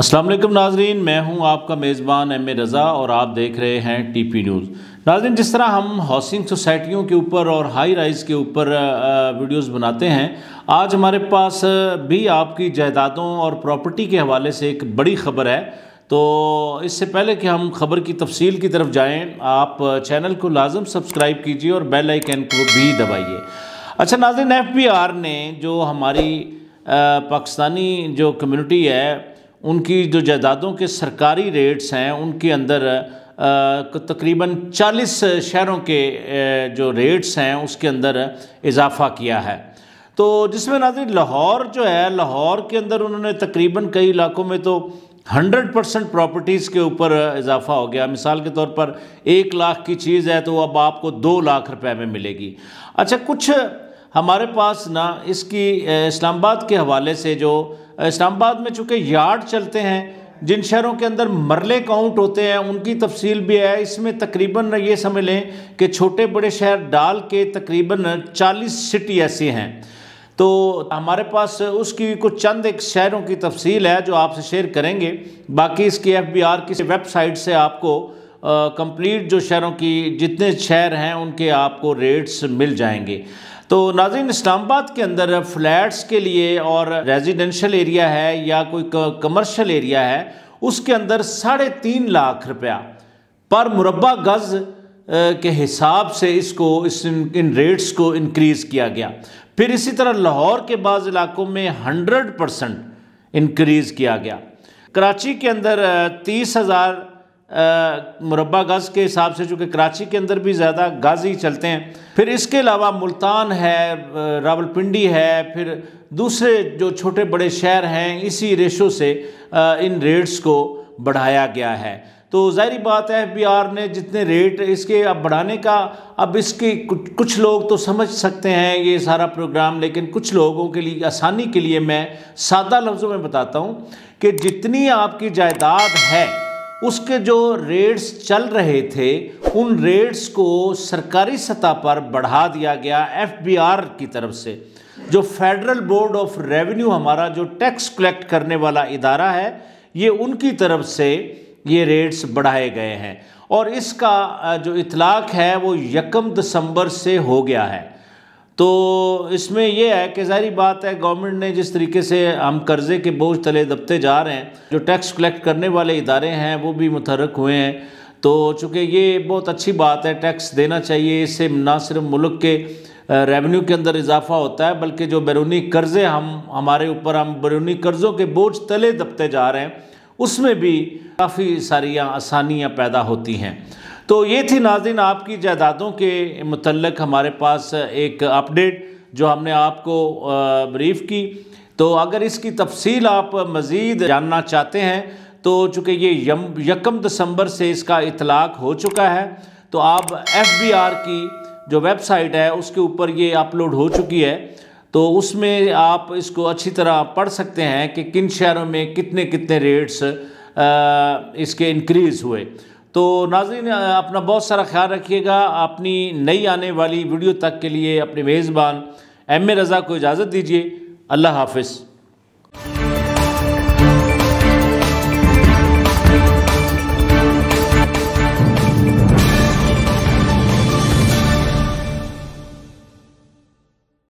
السلام علیکم ناظرین، میں ہوں آپ کا میزبان ایم اے رضا اور آپ دیکھ رہے ہیں ٹی پی نیوز۔ ناظرین، جس طرح ہم ہاؤسنگ سوسائٹیوں کے اوپر اور ہائی رائز کے اوپر ویڈیوز بناتے ہیں، آج ہمارے پاس بھی آپ کی جائیدادوں اور پراپرٹی کے حوالے سے ایک بڑی خبر ہے۔ تو اس سے پہلے کہ ہم خبر کی تفصیل کی طرف جائیں، آپ چینل کو لازم سبسکرائب کیجیے اور بیل آئیکن کو بھی دبائیے۔ اچھا ناظرین ایف بی آر نے جو ہماری پاکستانی جو کمیونٹی ہے ان کی جو جائیدادوں کے سرکاری ریٹس ہیں، ان کے اندر تقریباً چالیس شہروں کے جو ریٹس ہیں، اس کے اندر اضافہ کیا ہے۔ تو جس میں ناظرین، لاہور جو ہے، لاہور کے اندر انہوں نے تقریباً کئی علاقوں میں تو ہنڈریڈ پرسنٹ پراپرٹیز کے اوپر اضافہ ہو گیا۔ مثال کے طور پر ایک لاکھ کی چیز ہے تو اب آپ کو دو لاکھ روپے میں ملے گی۔ اچھا کچھ ہمارے پاس نا اس کی اسلام آباد کے حوالے سے جو اسلام آباد میں چونکہ یارڈ چلتے ہیں، جن شہروں کے اندر مرلے کاؤنٹ ہوتے ہیں، ان کی تفصیل بھی ہے۔ اس میں تقریباً یہ سمجھ لیں کہ چھوٹے بڑے شہر ڈال کے تقریباً چالیس سٹی ایسی ہیں۔ تو ہمارے پاس اس کی کچھ چند ایک شہروں کی تفصیل ہے جو آپ سے شیئر کریں گے۔ باقی اس کی ایف بی آر کی ویب سائٹ سے آپ کو کمپلیٹ جو شہروں کی جتنے شہر ہیں، ان کے آپ کو ریٹس مل جائیں گے۔ تو ناظرین، اسلام آباد کے اندر فلیٹس کے لیے اور ریزیڈنشل ایریا ہے یا کوئی کمرشل ایریا ہے، اس کے اندر ساڑھے تین لاکھ روپیہ پر مربع گز کے حساب سے اس کو، اس ان ریٹس کو انکریز کیا گیا۔ پھر اسی طرح لاہور کے بعض علاقوں میں ہنڈریڈ پرسنٹ انکریز کیا گیا۔ کراچی کے اندر تیس ہزار مربع گز کے حساب سے، چونکہ کراچی کے اندر بھی زیادہ گز ہی چلتے ہیں۔ پھر اس کے علاوہ ملتان ہے راول پنڈی ہے، پھر دوسرے جو چھوٹے بڑے شہر ہیں، اسی ریشو سے ان ریٹس کو بڑھایا گیا ہے۔ تو ظاہری بات ہے ایف بی آر نے جتنے ریٹ اس کے اب بڑھانے کا، اب اس کی کچھ لوگ تو سمجھ سکتے ہیں یہ سارا پروگرام، لیکن کچھ لوگوں کے لیے، آسانی کے لیے میں سادہ لفظوں میں بتاتا ہوں کہ جتنی آپ کی جائیداد ہے اس کے جو ریٹس چل رہے تھے، ان ریٹس کو سرکاری سطح پر بڑھا دیا گیا ایف بی آر کی طرف سے، جو فیڈرل بورڈ آف ریونیو ہمارا جو ٹیکس کلیکٹ کرنے والا ادارہ ہے، یہ ان کی طرف سے یہ ریٹس بڑھائے گئے ہیں۔ اور اس کا جو اطلاق ہے، وہ یکم دسمبر سے ہو گیا ہے۔ تو اس میں یہ ہے کہ ظاہری بات ہے گورنمنٹ نے جس طریقے سے ہم قرضے کے بوجھ تلے دبتے جا رہے ہیں، جو ٹیکس کلیکٹ کرنے والے ادارے ہیں، وہ بھی متحرک ہوئے ہیں۔ تو چونکہ یہ بہت اچھی بات ہے ٹیکس دینا چاہیے، اس سے نہ صرف ملک کے ریونیو کے اندر اضافہ ہوتا ہے، بلکہ جو بیرونی قرضے ہم، ہمارے اوپر ہم بیرونی قرضوں کے بوجھ تلے دبتے جا رہے ہیں، اس میں بھی کافی ساری آسانیاں پیدا ہوتی ہیں۔ تو یہ تھی ناظرین آپ کی جائیدادوں کے متعلق ہمارے پاس ایک اپڈیٹ جو ہم نے آپ کو بریف کی۔ تو اگر اس کی تفصیل آپ مزید جاننا چاہتے ہیں، تو چونکہ یہ یکم دسمبر سے اس کا اطلاق ہو چکا ہے، تو آپ ایف بی آر کی جو ویب سائٹ ہے، اس کے اوپر یہ اپلوڈ ہو چکی ہے۔ تو اس میں آپ اس کو اچھی طرح پڑھ سکتے ہیں کہ کن شہروں میں کتنے کتنے ریٹس اس کے انکریز ہوئے۔ تو ناظرین، اپنا بہت سارا خیال رکھیے گا۔ اپنی نئی آنے والی ویڈیو تک کے لیے اپنے میزبان ایم اے رضا کو اجازت دیجیے۔ اللہ حافظ۔